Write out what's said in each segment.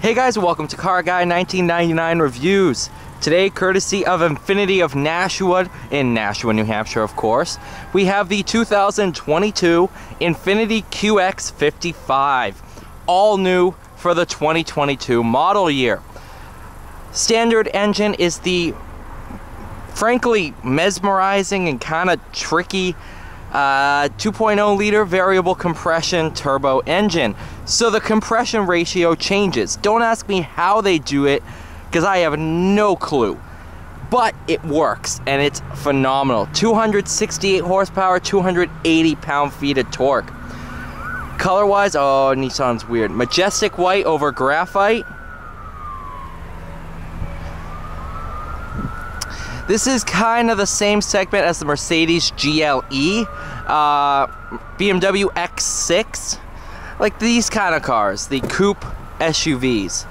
Hey guys, welcome to Car Guy 1999 Reviews. Today, courtesy of Infiniti of Nashua, in Nashua, New Hampshire, of course, we have the 2022 Infiniti QX55. All new for the 2022 model year. Standard engine is the frankly mesmerizing and kind of tricky uh, 2.0 liter variable compression turbo engine. So the compression ratio changes. Don't ask me how they do it because I have no clue. But it works and it's phenomenal. 268 horsepower, 280 pound feet of torque. Color wise, oh, Nissan's weird. Majestic white over graphite. This is kind of the same segment as the Mercedes GLE, uh, BMW X6, like these kind of cars, the coupe SUVs.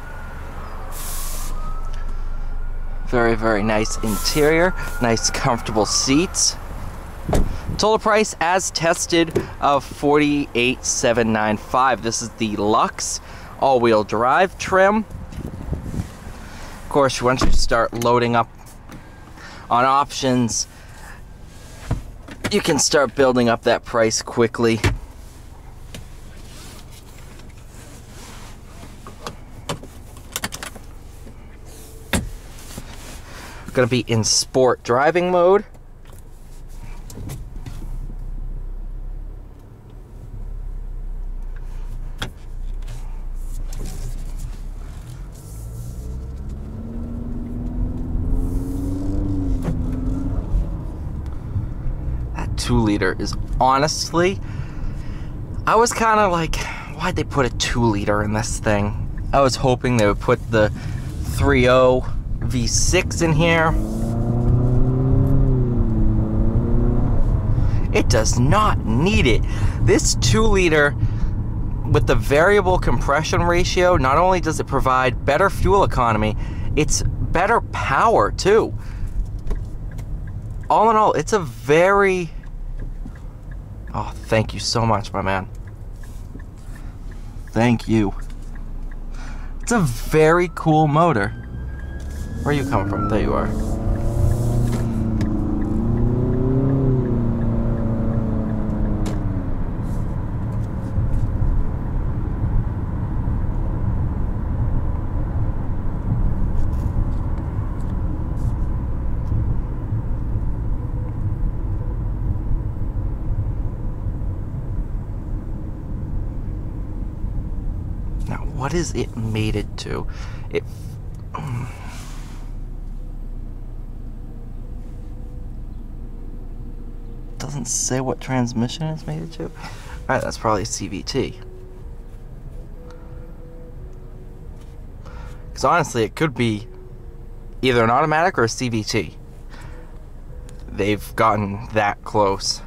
Very, very nice interior, nice comfortable seats. Total price as tested of 48795 This is the Lux all-wheel drive trim. Of course, once you start loading up on options, you can start building up that price quickly. Gonna be in sport driving mode. Two liter is honestly, I was kind of like, why'd they put a two liter in this thing? I was hoping they would put the 3.0 V6 in here. It does not need it. This two liter with the variable compression ratio, not only does it provide better fuel economy, it's better power too. All in all, it's a very Oh, thank you so much, my man. Thank you. It's a very cool motor. Where are you coming from? There you are. Now, what is it mated to? It. Doesn't say what transmission it's mated to. Alright, that's probably CVT. Because honestly, it could be either an automatic or a CVT. They've gotten that close.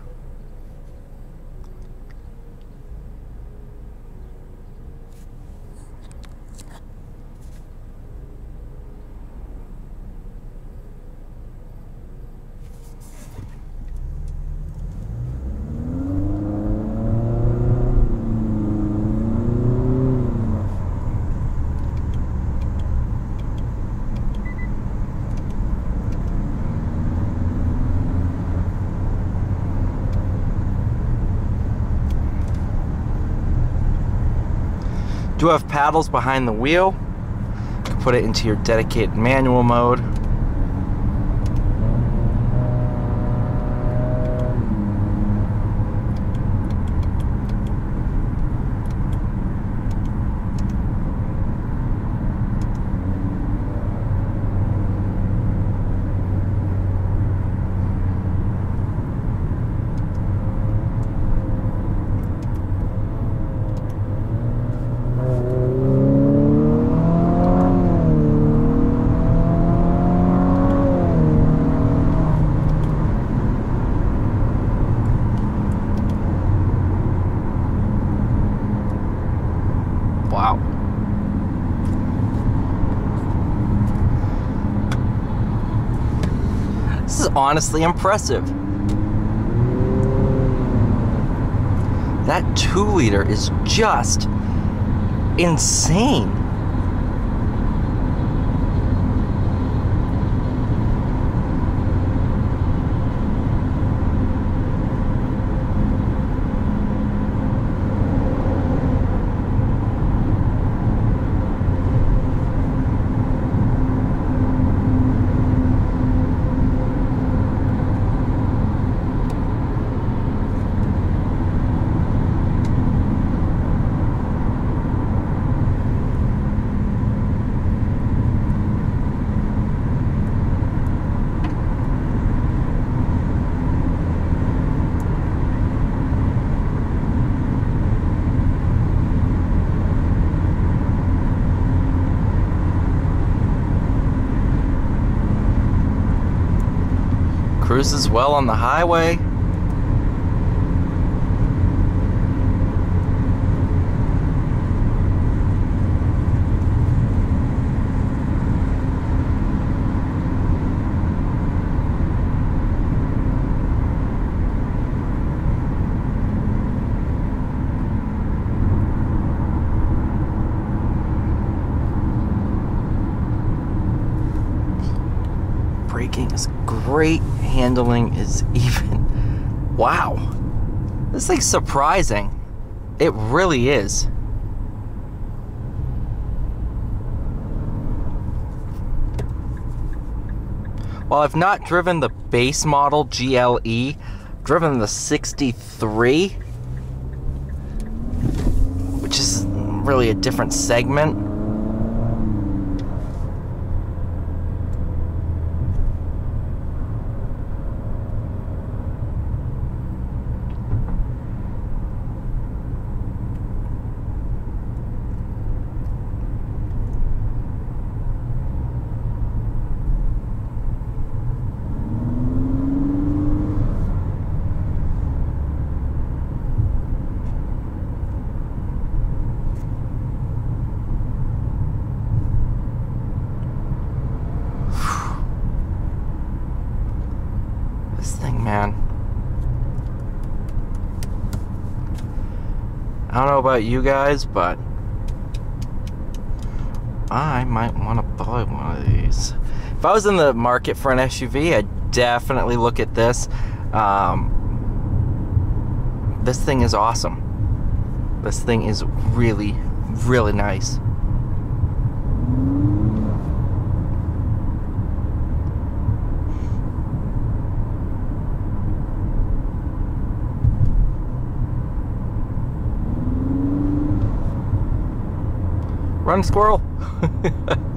Do have paddles behind the wheel. You can put it into your dedicated manual mode. Wow. This is honestly impressive. That two liter is just insane. Cruises well on the highway. Braking is great. Handling is even. Wow. This thing's surprising. It really is. While I've not driven the base model GLE, driven the 63, which is really a different segment. This thing, man. I don't know about you guys, but I might want to buy one of these. If I was in the market for an SUV, I'd definitely look at this. Um, this thing is awesome. This thing is really, really nice. Run, squirrel.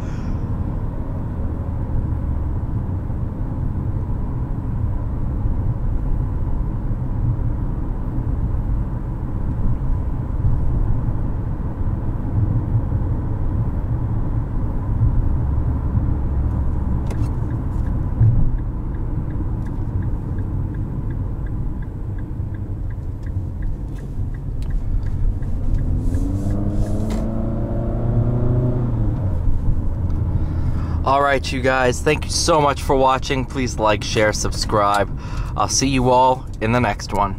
All right, you guys, thank you so much for watching. Please like, share, subscribe. I'll see you all in the next one.